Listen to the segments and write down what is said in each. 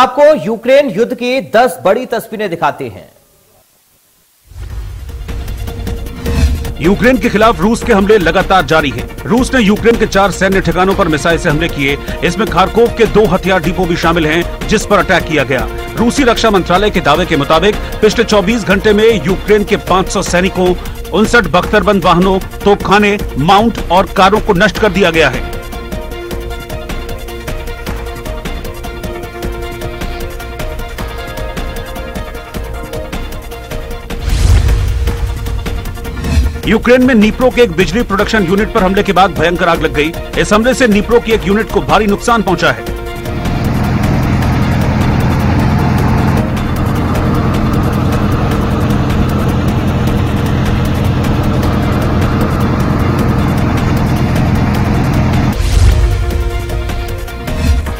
आपको यूक्रेन युद्ध की 10 बड़ी तस्वीरें दिखाते हैं। यूक्रेन के खिलाफ रूस के हमले लगातार जारी हैं। रूस ने यूक्रेन के चार सैन्य ठिकानों पर मिसाइल से हमले किए। इसमें खारकोव के दो हथियार डिपो भी शामिल हैं, जिस पर अटैक किया गया। रूसी रक्षा मंत्रालय के दावे के मुताबिक, पिछले 24 घंटे में यूक्रेन के 500 सैनिकों, उनसठ बख्तरबंद वाहनों, तोपखाने, माउंट और कारों को नष्ट कर दिया गया है। यूक्रेन में नीप्रो के एक बिजली प्रोडक्शन यूनिट पर हमले के बाद भयंकर आग लग गई। इस हमले से नीप्रो की एक यूनिट को भारी नुकसान पहुँचा है।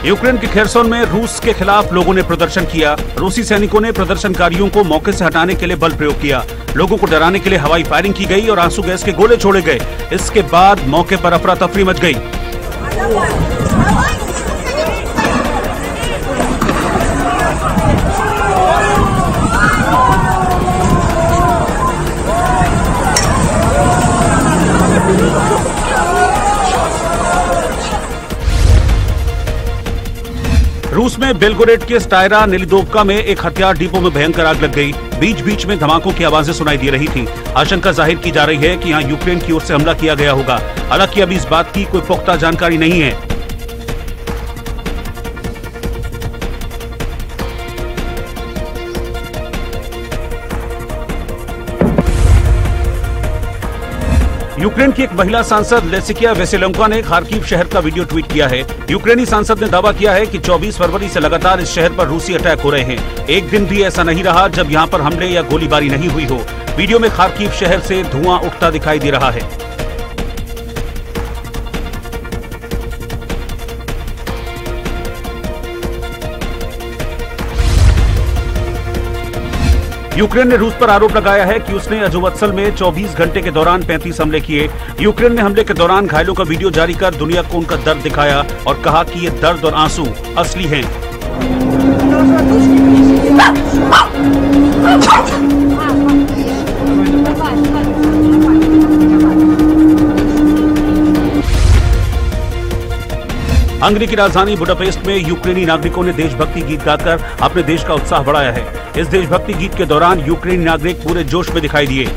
यूक्रेन के खेरसोन में रूस के खिलाफ लोगों ने प्रदर्शन किया। रूसी सैनिकों ने प्रदर्शनकारियों को मौके से हटाने के लिए बल प्रयोग किया। लोगों को डराने के लिए हवाई फायरिंग की गई और आँसू गैस के गोले छोड़े गए। इसके बाद मौके पर अफरा तफरी मच गई। रूस में बेलगोरेट के स्टायरा निलिदोवका में एक हथियार डिपो में भयंकर आग लग गई। बीच बीच में धमाकों की आवाज़ें सुनाई दे रही थी। आशंका ज़ाहिर की जा रही है कि यहाँ यूक्रेन की ओर से हमला किया गया होगा। हालाँकि अभी इस बात की कोई पुख्ता जानकारी नहीं है। यूक्रेन की एक महिला सांसद लेसिकिया वेसेलंका ने खारकीव शहर का वीडियो ट्वीट किया है। यूक्रेनी सांसद ने दावा किया है कि 24 फरवरी से लगातार इस शहर पर रूसी अटैक हो रहे हैं। एक दिन भी ऐसा नहीं रहा जब यहाँ पर हमले या गोलीबारी नहीं हुई हो। वीडियो में खारकीव शहर से धुआँ उठता दिखाई दे रहा है। यूक्रेन ने रूस पर आरोप लगाया है कि उसने अजोवत्सल में 24 घंटे के दौरान 35 हमले किए। यूक्रेन ने हमले के दौरान घायलों का वीडियो जारी कर दुनिया को उनका दर्द दिखाया और कहा कि ये दर्द और आँसू असली हैं। हंगरी की राजधानी बुडापेस्ट में यूक्रेनी नागरिकों ने देशभक्ति गीत गाकर अपने देश का उत्साह बढ़ाया है। इस देशभक्ति गीत के दौरान यूक्रेनी नागरिक पूरे जोश में दिखाई दिए।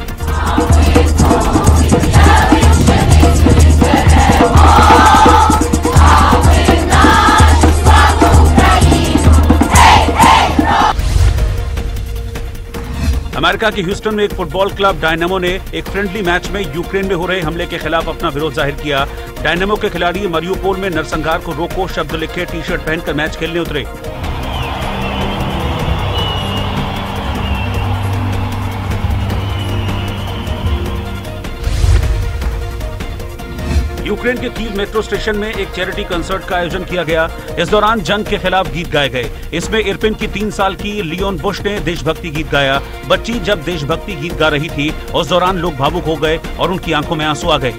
अमेरिका के ह्यूस्टन में एक फुटबॉल क्लब, डायनेमो ने एक फ्रेंडली मैच में यूक्रेन में हो रहे हमले के खिलाफ अपना विरोध ज़ाहिर किया। डायनेमो के खिलाड़ी मरियोपोल में नरसंहार को रोको, शब्द लिखे टी शर्ट पहनकर मैच खेलने उतरे। यूक्रेन के कीव मेट्रो स्टेशन में एक चैरिटी कंसर्ट का आयोजन किया गया। इस दौरान जंग के खिलाफ गीत गाए गए। इसमें इरपिन की तीन साल की लियोन बुश ने देशभक्ति गीत गाया। बच्ची जब देशभक्ति गीत गा रही थी, उस दौरान लोग भावुक हो गए और उनकी आँखों में आँसू आ गए।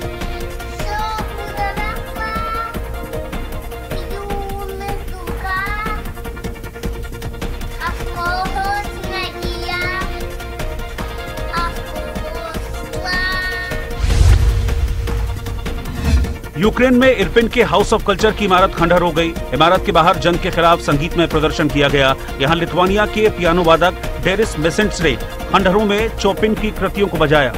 यूक्रेन में इरपिन के हाउस ऑफ़ कल्चर की इमारत खंडहर हो गई। इमारत के बाहर जंग के खिलाफ संगीत में प्रदर्शन किया गया। यहाँ लिथुआनिया के पियानो वादक डेरिस मेसेंट्स ने खंडहरों में चौपिन की कृतियों को बजाया।